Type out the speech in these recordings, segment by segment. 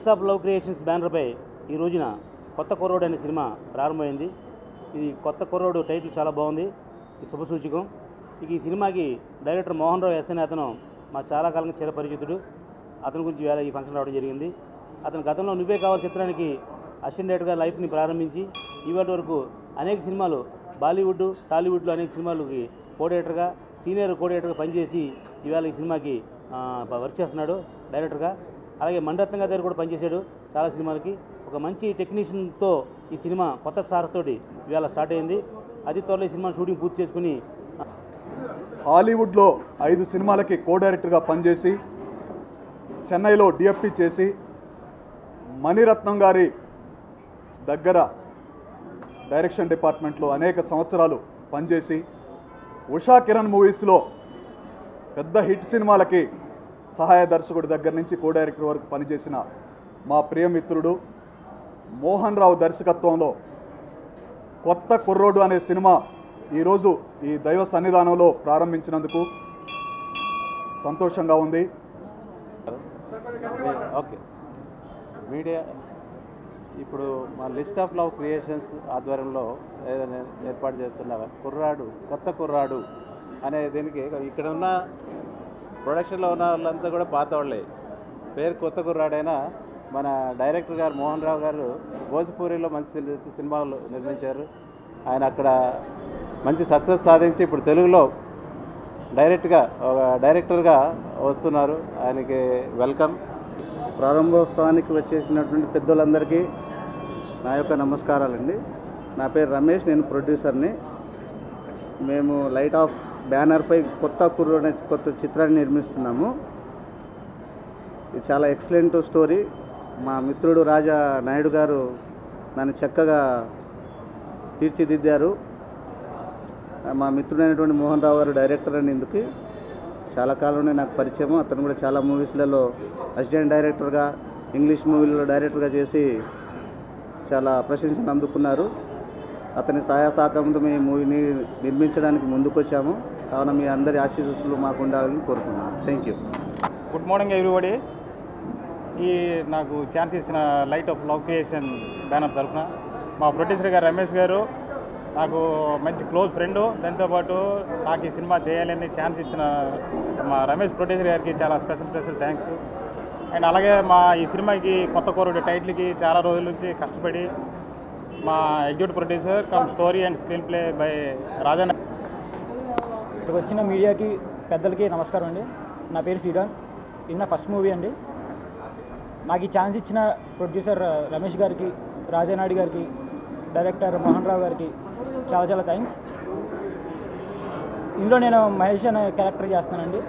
Lights off love creations బ్యానర్పై ఈ రోజున కొత్త కుర్రోడు అనే సినిమా ప్రారంభమైంది. ఇది కొత్త కుర్రోడు టైటిల్ చాలా బాగుంది. ఇది శుభసూచకం ఇక ఈ సినిమాకి డైరెక్టర్ మోహన్ రావు ఎస్ఎన్ అతను మా చాలా కాలంగా చిరపరిచితుడు అతని గురించి వేళ ఈ ఫంక్షన్ రావడం జరిగింది. అతను గతంలో నువ్వే కావాలి చిత్రానికి అసిస్టెంట్ డైరెక్టర్గా లైఫ్ని ప్రారంభించి ఇవాటి వరకు అనేక సినిమాలు బాలీవుడ్ టాలీవుడ్లో అనేక సినిమాలకి కోడేటర్గా సీనియర్ కోడేటర్గా పనిచేసి ఇవాళ ఈ సినిమాకి వర్క్ చేస్తున్నాడు డైరెక్టర్గా. అలాగే మణిరత్నం గారి దగ్గర కూడా పనిచేశాడు చాలా సినిమాలకి. ఒక మంచి టెక్నీషియన్తో ఈ సినిమా కొత్త స్టార్తోటి ఇవాళ స్టార్ట్ అయింది. అది త్వరలో ఈ సినిమా షూటింగ్ పూర్తి చేసుకుని హాలీవుడ్లో ఐదు సినిమాలకి కో డైరెక్టర్గా పనిచేసి చెన్నైలో డిఎఫ్టీ చేసి మణిరత్నం గారి దగ్గర డైరెక్షన్ డిపార్ట్మెంట్లో అనేక సంవత్సరాలు పనిచేసి ఉషా కిరణ్ మూవీస్లో పెద్ద హిట్ సినిమాలకి సహాయ దర్శకుడి దగ్గర నుంచి కో డైరెక్టర్ వరకు పనిచేసిన మా ప్రియమిత్రుడు మోహన్ రావు దర్శకత్వంలో కొత్త కుర్రోడు అనే సినిమా ఈరోజు ఈ దైవ సన్నిధానంలో ప్రారంభించినందుకు సంతోషంగా ఉంది. ఓకే. మీడియా ఇప్పుడు మా లిస్ట్ ఆఫ్ లవ్ క్రియేషన్స్ ఆధ్వర్యంలో ఏదైనా ఏర్పాటు చేస్తున్న కుర్రాడు కొత్త కుర్రాడు అనే దీనికి ఇక్కడ ఉన్న ప్రొడక్షన్లో ఉన్న వాళ్ళంతా కూడా పాత వాళ్ళే. పేరు కొత్త కుర్రాడైనా మన డైరెక్టర్ గారు మోహన్ రావు గారు భోజ్పూరిలో మంచి సిని- సినిమాలు నిర్మించారు. ఆయన అక్కడ మంచి సక్సెస్ సాధించి ఇప్పుడు తెలుగులో డైరెక్ట్గా ఒక డైరెక్టర్గా వస్తున్నారు. ఆయనకి వెల్కమ్. ప్రారంభోత్సవానికి వచ్చేసినటువంటి పెద్దలందరికీ నా యొక్క నమస్కారాలండి. నా పేరు రమేష్ నేను ప్రొడ్యూసర్ని. మేము లైట్ ఆఫ్ బ్యానర్పై కొత్త కుర్రు అనే కొత్త చిత్రాన్ని నిర్మిస్తున్నాము. ఇది చాలా ఎక్సలెంట్ స్టోరీ. మా మిత్రుడు రాజా నాయుడు గారు దాన్ని చక్కగా తీర్చిదిద్దారు. మా మిత్రుడైనటువంటి మోహన్ రావు గారు డైరెక్టర్ అని ఇందుకు. చాలా కాలంలో నాకు పరిచయం అతను కూడా చాలా మూవీస్లలో అసిస్టెంట్ డైరెక్టర్గా ఇంగ్లీష్ మూవీలలో డైరెక్టర్గా చేసి చాలా ప్రశంసలు అందుకున్నారు. అతని సహాయ సహకారంతో మేము మూవీని నిర్మించడానికి ముందుకొచ్చాము. కావున మీ అందరి ఆశీస్సులు మాకు ఉండాలని కోరుకున్నాను thank you good morning everybody ఈ నాకు ఛాన్స్ ఇచ్చిన light of love creation banner తరఫున మా ప్రొడ్యూసర్ గారు రమేష్ గారు నాకు మంచి క్లోజ్ ఫ్రెండ్ దాంతోపాటు నాకు ఈ సినిమా చేయాలని ఛాన్స్ ఇచ్చిన మా రమేష్ ప్రొడ్యూసర్ గారికి చాలా స్పెషల్ స్పెషల్ థ్యాంక్స్ అండ్ అలాగే మా ఈ సినిమాకి కొత్త కోరుడు టైటిల్కి చాలా రోజుల నుంచి కష్టపడి మా executive producer come story and screenplay by Rajanna. ఇక్కడికి వచ్చిన మీడియాకి పెద్దలకి నమస్కారం అండి. నా పేరు శ్రీరామ్. ఇది నా ఫస్ట్ మూవీ అండి. నాకు ఈ ఛాన్స్ ఇచ్చిన ప్రొడ్యూసర్ రమేష్ గారికి రాజానాయుడు గారికి డైరెక్టర్ మోహన్ రావు గారికి చాలా చాలా థ్యాంక్స్. ఇందులో నేను మహేష్ అనే క్యారెక్టర్ చేస్తున్నానండి.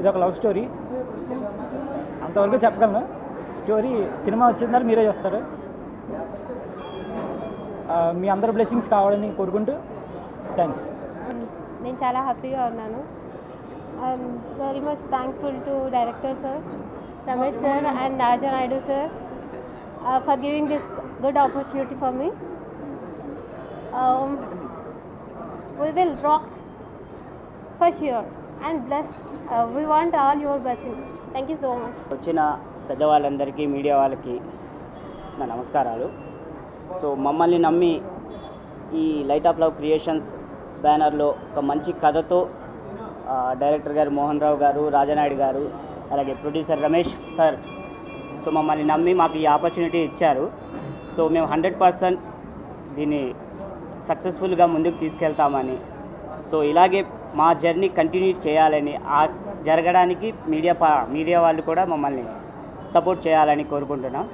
ఇది ఒక లవ్ స్టోరీ. అంతవరకు చెప్పగలను. స్టోరీ సినిమా వచ్చిందని మీరే చూస్తారు. మీ అందరి బ్లెస్సింగ్స్ కావాలని కోరుకుంటూ థ్యాంక్స్ నేను చాలా హ్యాపీగా ఉన్నాను. I'm very much thankful to director sir Ramesh sir and Raja Naidu sir for giving this good opportunity for me we will rock for sure and bless we want all your blessing thank you so much వచ్చిన పెద్దవాళ్ళందరికీ media వాళ్ళకి నా నమస్కారాలు. So మమ్మల్ని నమ్మి ఈ light of love creations బ్యానర్లో ఒక మంచి కథతో డైరెక్టర్ గారు మోహన్ రావు గారు రాజనాయుడు గారు అలాగే ప్రొడ్యూసర్ రమేష్ సార్ సో మమ్మల్ని నమ్మి మాకు ఈ ఆపర్చునిటీ ఇచ్చారు. సో మేము హండ్రెడ్ పర్సెంట్ దీన్ని సక్సెస్ఫుల్గా ముందుకు తీసుకెళ్తామని సో ఇలాగే మా జర్నీ కంటిన్యూ చేయాలని ఆ జరగడానికి మీడియా పా మీడియా వాళ్ళు కూడా మమ్మల్ని సపోర్ట్ చేయాలని కోరుకుంటున్నాం.